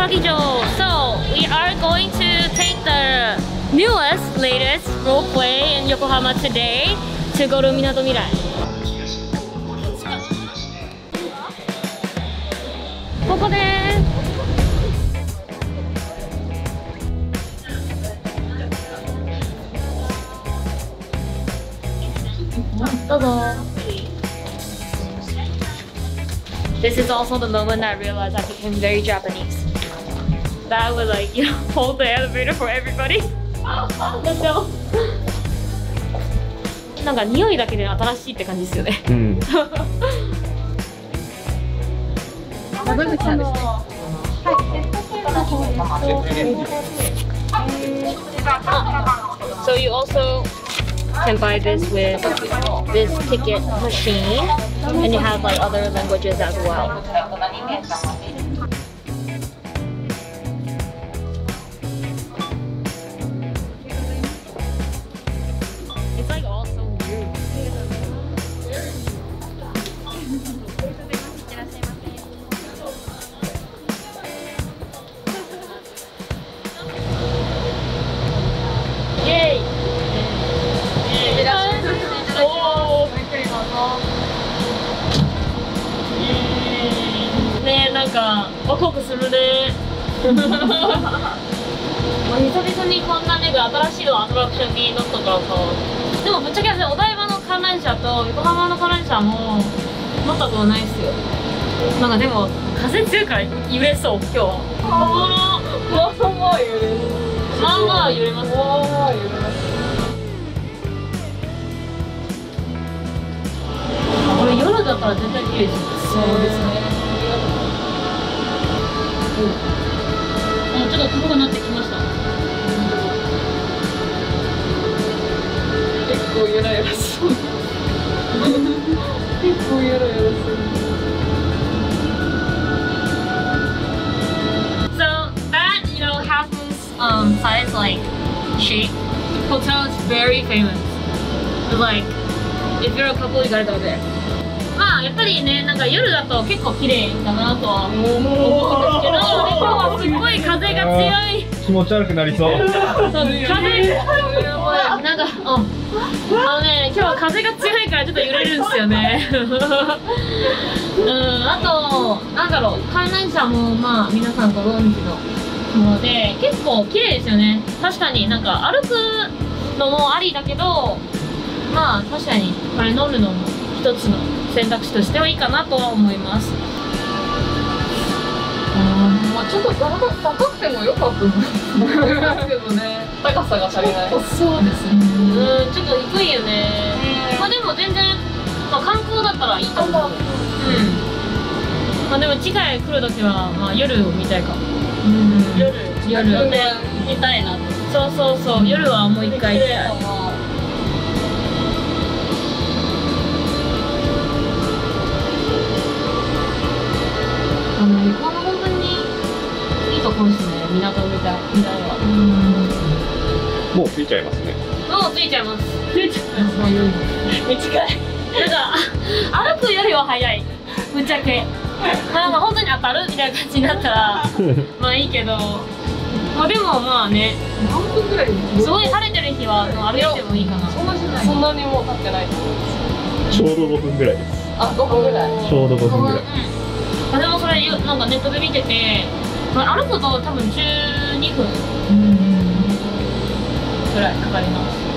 Gyeongseok이jo. So we are going to take the newest, latest ropeway in Yokohama today to go to Minato Mirai. Coco This is also the moment I realized I became very Japanese That I would like, you know, hold the elevator for everybody. Let's go. なんか匂いだけで新しいって感じですよね。うん。山口さんですね。 So you also can buy this with this ticket machine, and you have like other languages as well. なんかワクワクするね。もう久々にこんなね新しいのアトラクションに乗ったからさ。でもぶっちゃけお台場の観覧車と横浜の観覧車も乗ったことないっすよ。なんかでも風強いから揺れそう今日は。まあまあ揺れる。まあまあ揺れます。まあまあ揺れます。これ夜だったら絶対綺麗ですそうですね。あちょっと高くなってきました結構ゆらゆらする。結構ゆらゆらする。 So that you know has this um size like shape. Hotel is very famous. Like if you're a couple, you gotta go there. まあやっぱりねなんか夜だと結構綺麗だなとは思うんですけど、今日はすごい風が強い。気持ち悪くなりそう。風なんかうんあのね今日は風が強いからちょっと揺れるんですよね。うんあとなんだろう観覧車もまあ皆さんご存知のもので結構綺麗ですよね。確かになんか歩くのもありだけどまあ確かにこれ乗るのも一つの選択肢としてはいいかなとは思います。まあちょっと高く高くてもよかったんですけどね。高さが足りない。そうですうんちょっと低いよね。まあでも全然、まあ、観光だったらいいと思う。うん。まあでも次回来るときは、まあ夜を見たいかも。うん。夜。夜。ね見たいなそうそうそう。夜はもう一回行きたい。いいところですね。港みたい。みたいは。もうついちゃいますね。もうついちゃいます。ついちゃいます。短い。なんか、あ歩くよりは早い。ぶっちゃけ。まあまあ本当に当たるみたいな感じになったら、まあいいけど。まあでもまあね、何分ぐらいすごい晴れてる日は歩いてもいいかな。そんなじゃない。そんなにもう経ってないと思います。ちょうど5分ぐらいです。あ、5分ぐらい。ちょうど5分ぐらい。うん。あでもそれよなんかネットで見てて、まあ、歩くと多分12分ぐらいかかります。